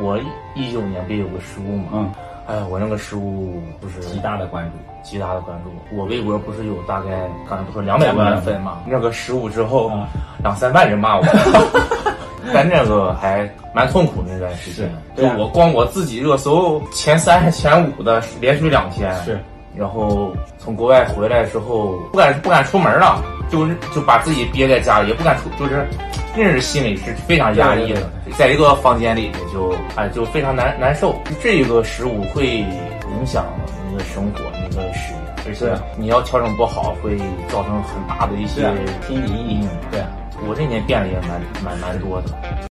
我一九年不有个失误嘛？嗯，哎，我那个失误不是极大的关注，极大的关注。我微博不是有大概刚才不说两百万粉嘛？那个失误之后，两三万人骂我，但那个还蛮痛苦那段时间。就我光我自己热搜前三前五的连续两天。是。然后从国外回来之后，不敢不敢出门了，就是就把自己憋在家里，也不敢出，就是，真是心里是非常压抑的，在一个房间里就哎就非常难难受。这个食物会影响你的生活，你的事业，而且你要调整不好，会造成很大的一些心理阴影。对，我这年变得也蛮蛮蛮多的。